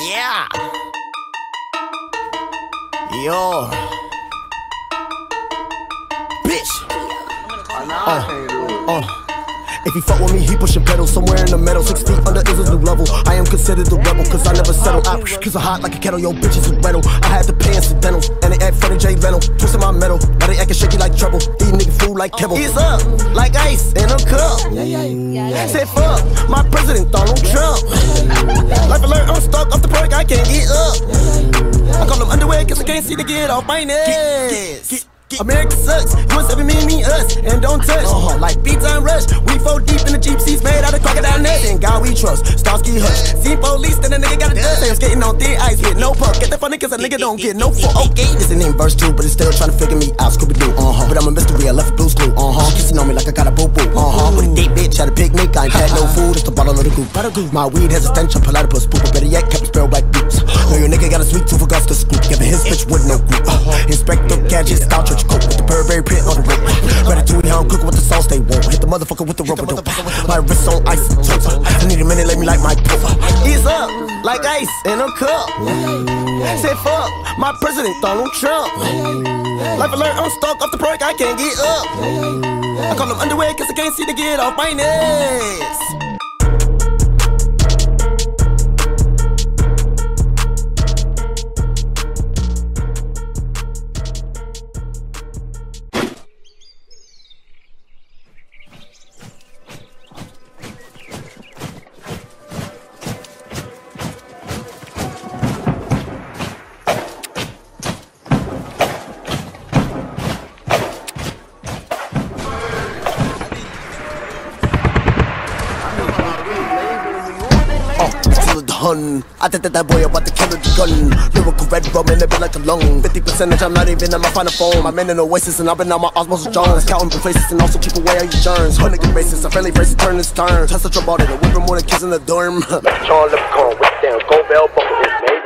Yeah. Yo. Bitch. Uh, uh. If he fuck with me, he pushing pedals somewhere in the middle. Six feet under is a new level. I am considered the rebel, cause I never settle. out. cause I'm hot like a kettle, yo, bitches is rental. I had the pants to pay incidentals, and they act funny, Jay Leno. Twisting my metal, now they acting shaky like trouble. Eat nigga food like kibble. He's up, like ice in a cup. Say fuck, my president, Donald Trump. Life alert, I'm stuck cause I can't see to get off my nest. America sucks. You seven me, me, us, and don't touch. Uh-huh. Like beats on rush. We four deep in the Jeep seats made out of crocodile nuts. And God we trust. Starsky Hutch. See police, then a nigga got a dust. Say I'm skating on thin ice, hit no puck. Get the funny cause a nigga don't get no fuck. Okay, this ain't in verse two, but it's still trying to figure me out. Scooby Doo, uh huh. But I'm a mystery, I left a blue school, uh huh. Kissing on me like I got a boo boo, uh huh. With a date bitch, had a picnic, I ain't had no food, it's the bottle of the goop. My weed has a stench of platypus poop, better yet, kept spell black boots. Know your nigga got a sweet tooth, forgot to Inspector Gadget, style church coat with the Burberry print on the rope. Ratatouille, how I'm cooking with the sauce they won't. Hit the motherfucker with the rope dope. My wrist on ice. I need a minute, let me like my poop. Ease up, like ice in a cup. Say fuck, my president Donald Trump. Life alert, I'm stuck off the perk, I can't get up. I call them underwear cause I can't see to get off my nest. Hun. I think that that boy about to kill the gun. Lyrical red rum in it like a lung. 50 percentage, I'm not even in my final form. I'm in an oasis and I've been on my osmosis Jones. Counting places and also keep away all your germs. Hundred good basis, a friendly braces turn this turn. Test the trouble, it, a whip more than kissing the dorm. John Leprechaun, whip down, go bell, buckle his name.